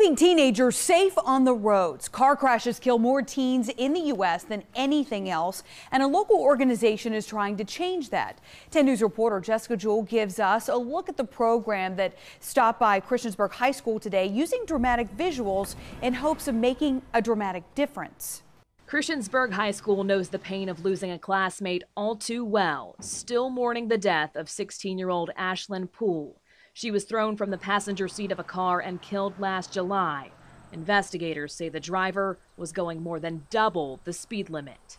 Keeping teenagers safe on the roads. Car crashes kill more teens in the U.S. than anything else, and a local organization is trying to change that. 10 News reporter Jessica Jewell gives us a look at the program that stopped by Christiansburg High School today using dramatic visuals in hopes of making a dramatic difference. Christiansburg High School knows the pain of losing a classmate all too well, still mourning the death of 16 year old Ashlyn Poole. She was thrown from the passenger seat of a car and killed last July. Investigators say the driver was going more than double the speed limit.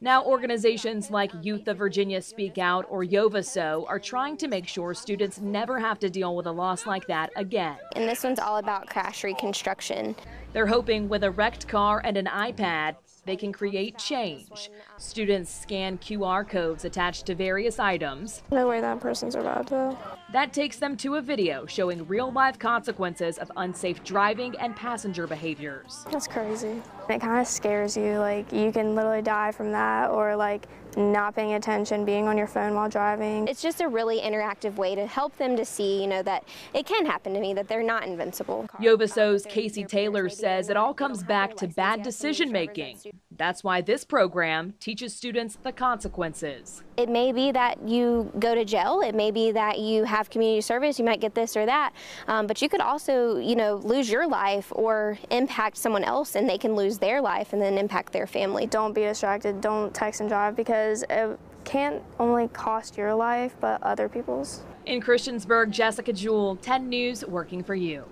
Now, organizations like Youth of Virginia Speak Out or YOVASO are trying to make sure students never have to deal with a loss like that again. And this one's all about crash reconstruction. They're hoping with a wrecked car and an iPad, they can create change. Students scan QR codes attached to various items. No way that person survived though. That takes them to a video showing real life consequences of unsafe driving and passenger behaviors. That's crazy. It kind of scares you. Like you can literally die from that or like not paying attention, being on your phone while driving. It's just a really interactive way to help them to see, you know, that it can happen to me, that they're not invincible. YOVASO's Casey Taylor says it all comes back to bad decision making. That's why this program teaches students the consequences. It may be that you go to jail. It may be that you have community service. You might get this or that. Um, but you could also, you know, lose your life or impact someone else and they can lose their life and then impact their family. Don't be distracted. Don't text and drive because it can't only cost your life, but other people's. In Christiansburg, Jessica Jewell, 10 News, working for you.